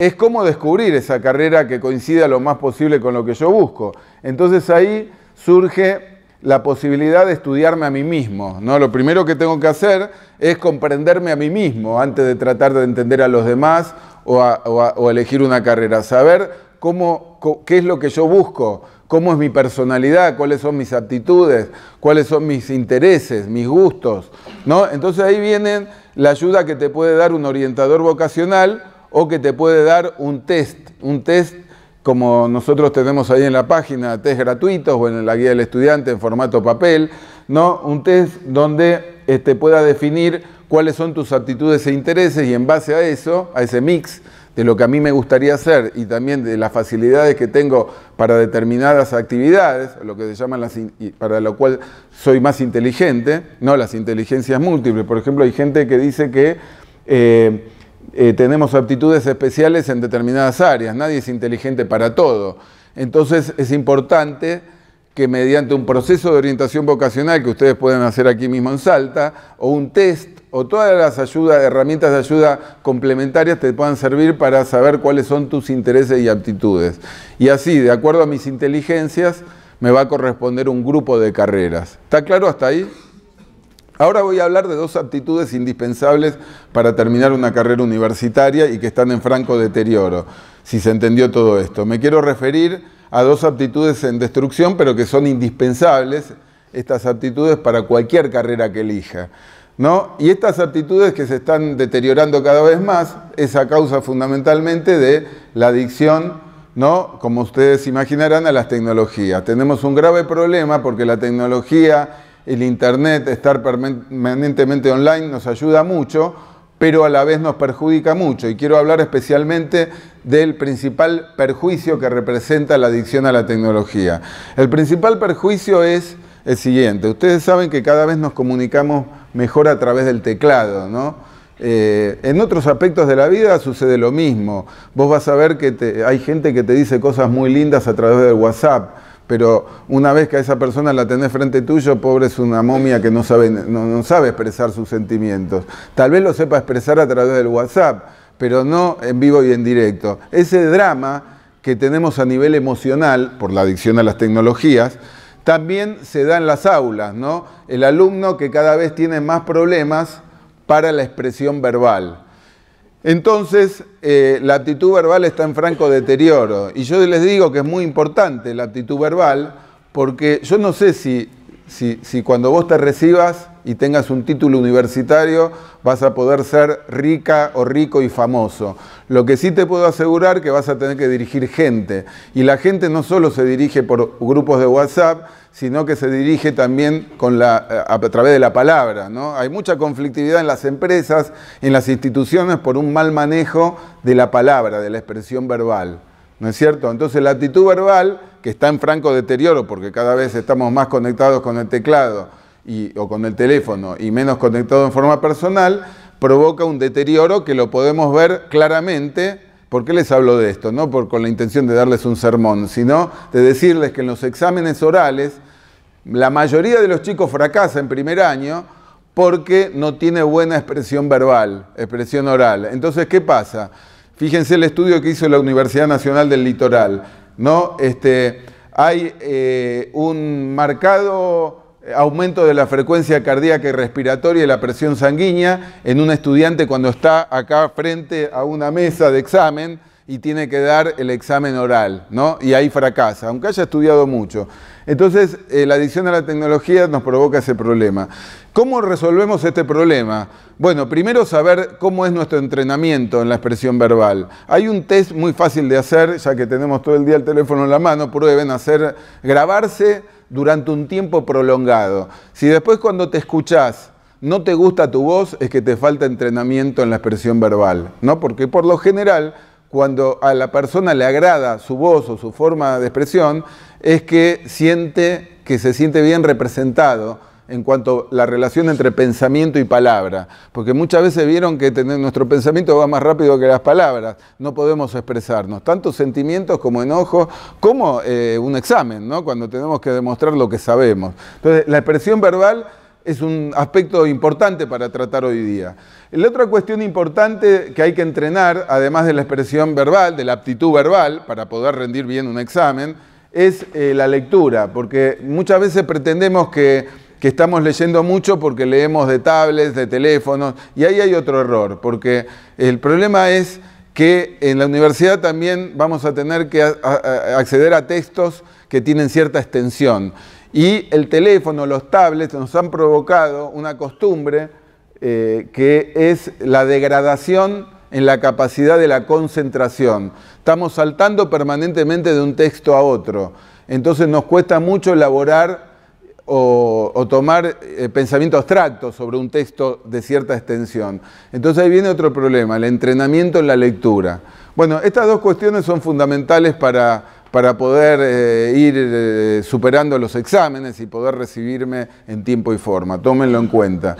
es cómo descubrir esa carrera que coincida lo más posible con lo que yo busco. Entonces ahí surge la posibilidad de estudiarme a mí mismo. ¿no? Lo primero que tengo que hacer es comprenderme a mí mismo antes de tratar de entender a los demás o, elegir una carrera. Saber cómo, qué es lo que yo busco, cómo es mi personalidad, cuáles son mis aptitudes, cuáles son mis intereses, mis gustos. ¿no? Entonces ahí viene la ayuda que te puede dar un orientador vocacional o que te puede dar un test, un test como nosotros tenemos ahí en la página, test gratuitos o en la guía del estudiante en formato papel, ¿no? un test donde este, pueda definir cuáles son tus aptitudes e intereses y en base a eso, a ese mix de lo que a mí me gustaría hacer y también de las facilidades que tengo para determinadas actividades, lo que se llaman las, para lo cual soy más inteligente, no las inteligencias múltiples. Por ejemplo, hay gente que dice que eh, eh, tenemos aptitudes especiales en determinadas áreas, nadie es inteligente para todo. Entonces es importante que mediante un proceso de orientación vocacional que ustedes pueden hacer aquí mismo en Salta, o un test, o todas las herramientas de ayuda complementarias te puedan servir para saber cuáles son tus intereses y aptitudes. Y así, de acuerdo a mis inteligencias, me va a corresponder un grupo de carreras. ¿Está claro hasta ahí? Ahora voy a hablar de dos aptitudes indispensables para terminar una carrera universitaria y que están en franco deterioro, si se entendió todo esto. Me quiero referir a dos aptitudes en destrucción, pero que son indispensables, estas aptitudes para cualquier carrera que elija. ¿no? Y estas aptitudes que se están deteriorando cada vez más es a causa fundamentalmente de la adicción ¿no? Como ustedes imaginarán, a las tecnologías. Tenemos un grave problema porque la tecnología el Internet, estar permanentemente online nos ayuda mucho, pero a la vez nos perjudica mucho. Y quiero hablar especialmente del principal perjuicio que representa la adicción a la tecnología. El principal perjuicio es el siguiente. Ustedes saben que cada vez nos comunicamos mejor a través del teclado, ¿no? Eh, en otros aspectos de la vida sucede lo mismo. Vos vas a ver que hay gente que te dice cosas muy lindas a través del WhatsApp pero una vez que a esa persona la tenés frente tuyo, pobre es una momia que no sabe, no, sabe expresar sus sentimientos. Tal vez lo sepa expresar a través del WhatsApp, pero no en vivo y en directo. Ese drama que tenemos a nivel emocional, por la adicción a las tecnologías, también se da en las aulas, ¿no? El alumno que cada vez tiene más problemas para la expresión verbal. Entonces, eh, la aptitud verbal está en franco deterioro. Y yo les digo que es muy importante la aptitud verbal, porque yo no sé si, cuando vos te recibas y tengas un título universitario vas a poder ser rica o rico y famoso. Lo que sí te puedo asegurar que vas a tener que dirigir gente. Y la gente no solo se dirige por grupos de WhatsApp, sino que se dirige también eh, a través de la palabra. Hay mucha conflictividad en las empresas, en las instituciones, por un mal manejo de la palabra, de la expresión verbal. ¿No es cierto? Entonces la actitud verbal, que está en franco deterioro, porque cada vez estamos más conectados con el teclado o con el teléfono y menos conectados en forma personal, provoca un deterioro que lo podemos ver claramente ¿Por qué les hablo de esto? No por, con la intención de darles un sermón, sino de decirles que en los exámenes orales la mayoría de los chicos fracasa en primer año porque no tiene buena expresión verbal, expresión oral. Entonces, ¿qué pasa? Fíjense el estudio que hizo la Universidad Nacional del Litoral. ¿no? Este, hay eh, un marcado aumento de la frecuencia cardíaca y respiratoria y la presión sanguínea en un estudiante cuando está acá frente a una mesa de examen y tiene que dar el examen oral, ¿no? Y ahí fracasa, aunque haya estudiado mucho. Entonces, eh, la adicción a la tecnología nos provoca ese problema. ¿Cómo resolvemos este problema? Bueno, primero saber cómo es nuestro entrenamiento en la expresión verbal. Hay un test muy fácil de hacer, ya que tenemos todo el día el teléfono en la mano, prueben hacer, grabarse durante un tiempo prolongado. Si después cuando te escuchás no te gusta tu voz, es que te falta entrenamiento en la expresión verbal, ¿no? Porque por lo general, cuando a la persona le agrada su voz o su forma de expresión, es que siente que se siente bien representado en cuanto a la relación entre pensamiento y palabra, porque muchas veces vieron que nuestro pensamiento va más rápido que las palabras, no podemos expresarnos, tanto sentimientos como enojos, como eh, un examen, ¿no? cuando tenemos que demostrar lo que sabemos. Entonces, la expresión verbal es un aspecto importante para tratar hoy día. La otra cuestión importante que hay que entrenar, además de la expresión verbal, de la aptitud verbal, para poder rendir bien un examen, es eh, la lectura, porque muchas veces pretendemos que, que, estamos leyendo mucho porque leemos de tablets, de teléfonos, y ahí hay otro error, porque el problema es que en la universidad también vamos a tener que acceder a textos que tienen cierta extensión. Y el teléfono, los tablets nos han provocado una costumbre eh, que es la degradación en la capacidad de la concentración. Estamos saltando permanentemente de un texto a otro. Entonces nos cuesta mucho elaborar o, tomar eh, pensamiento abstracto sobre un texto de cierta extensión. Entonces ahí viene otro problema, el entrenamiento en la lectura. Bueno, estas dos cuestiones son fundamentales para, para poder eh, ir eh, superando los exámenes y poder recibirme en tiempo y forma. Tómenlo en cuenta.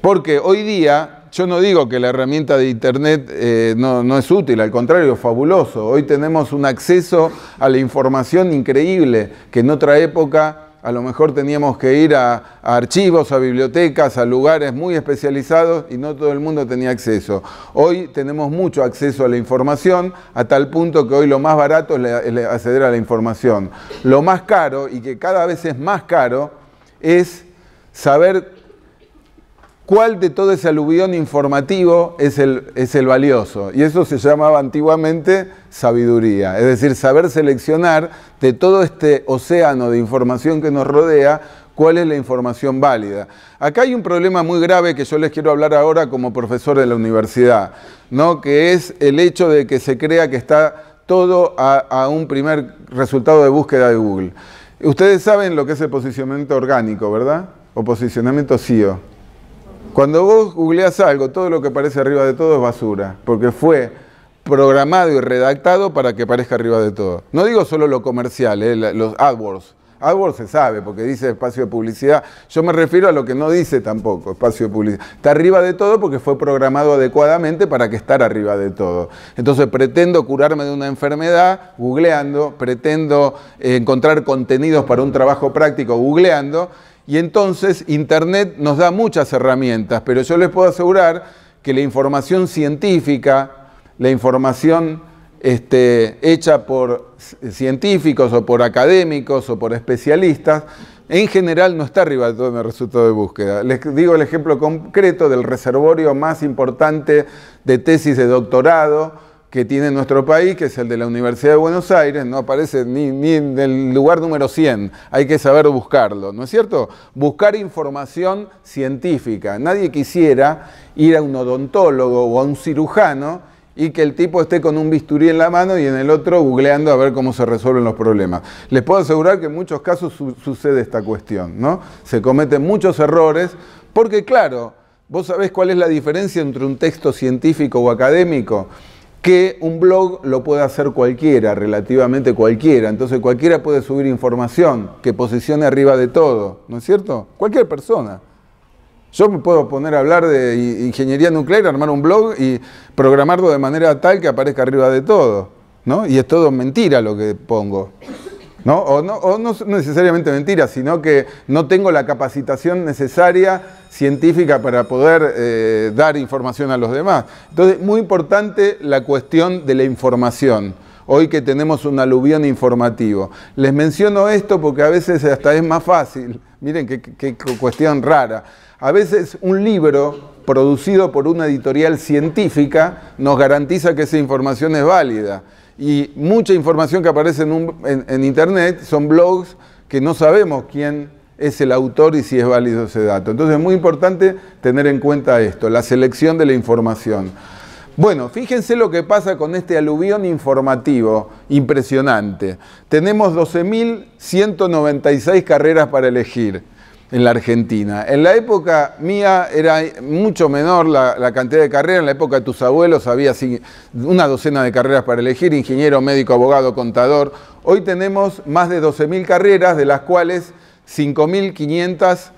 Porque hoy día, yo no digo que la herramienta de Internet eh, no, no, es útil, al contrario, es fabuloso. Hoy tenemos un acceso a la información increíble que en otra época a lo mejor teníamos que ir a, archivos, a bibliotecas, a lugares muy especializados y no todo el mundo tenía acceso. Hoy tenemos mucho acceso a la información, a tal punto que hoy lo más barato es acceder a la información. Lo más caro, y que cada vez es más caro, es saber cuál de todo ese aluvión informativo es el, es el valioso. Y eso se llamaba antiguamente sabiduría, es decir, saber seleccionar de todo este océano de información que nos rodea, cuál es la información válida. Acá hay un problema muy grave que yo les quiero hablar ahora como profesor de la universidad, ¿no? que es el hecho de que se crea que está todo a, un primer resultado de búsqueda de Google. Ustedes saben lo que es el posicionamiento orgánico, ¿verdad? O posicionamiento SEO. Cuando vos googleás algo, todo lo que aparece arriba de todo es basura, porque fue programado y redactado para que aparezca arriba de todo. No digo solo lo comercial, eh, los AdWords. AdWords se sabe porque dice espacio de publicidad. Yo me refiero a lo que no dice tampoco, espacio de publicidad. Está arriba de todo porque fue programado adecuadamente para que estar arriba de todo. Entonces pretendo curarme de una enfermedad googleando, pretendo encontrar contenidos para un trabajo práctico googleando y entonces Internet nos da muchas herramientas, pero yo les puedo asegurar que la información científica, la información este, hecha por científicos o por académicos o por especialistas, en general no está arriba de todo el resultado de búsqueda. Les digo el ejemplo concreto del reservorio más importante de tesis de doctorado, que tiene nuestro país, que es el de la Universidad de Buenos Aires, no aparece ni, en el lugar número 100, hay que saber buscarlo, ¿no es cierto? Buscar información científica. Nadie quisiera ir a un odontólogo o a un cirujano y que el tipo esté con un bisturí en la mano y en el otro googleando a ver cómo se resuelven los problemas. Les puedo asegurar que en muchos casos sucede esta cuestión, ¿no? Se cometen muchos errores porque, claro, vos sabés cuál es la diferencia entre un texto científico o académico que un blog lo puede hacer cualquiera, relativamente cualquiera. Entonces cualquiera puede subir información que posicione arriba de todo, ¿no es cierto? Cualquier persona. Yo me puedo poner a hablar de ingeniería nuclear, armar un blog y programarlo de manera tal que aparezca arriba de todo, ¿no? Y es todo mentira lo que pongo. ¿No? O, no, o no necesariamente mentira, sino que no tengo la capacitación necesaria científica para poder eh, dar información a los demás. Entonces, muy importante la cuestión de la información. Hoy que tenemos un aluvión informativo. Les menciono esto porque a veces hasta es más fácil. Miren qué, qué cuestión rara. A veces un libro producido por una editorial científica nos garantiza que esa información es válida. Y mucha información que aparece en, en Internet son blogs que no sabemos quién es el autor y si es válido ese dato. Entonces es muy importante tener en cuenta esto, la selección de la información. Bueno, fíjense lo que pasa con este aluvión informativo impresionante. Tenemos 12.196 carreras para elegir en la Argentina. En la época mía era mucho menor la, cantidad de carreras, en la época de tus abuelos había una docena de carreras para elegir, ingeniero, médico, abogado, contador. Hoy tenemos más de 12.000 carreras, de las cuales 5.500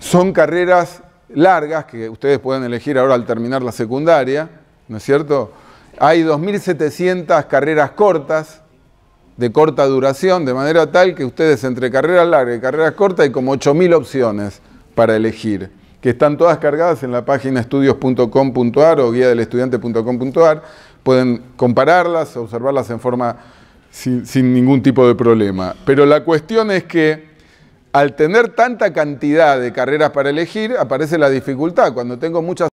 son carreras largas que ustedes pueden elegir ahora al terminar la secundaria, ¿no es cierto? Hay 2.700 carreras cortas, de corta duración, de manera tal que ustedes entre carreras largas y carreras cortas hay como 8.000 opciones para elegir, que están todas cargadas en la página estudios.com.ar o guía del estudiante.com.ar. Pueden compararlas, observarlas en forma sin, sin ningún tipo de problema. Pero la cuestión es que al tener tanta cantidad de carreras para elegir, aparece la dificultad. Cuando tengo muchas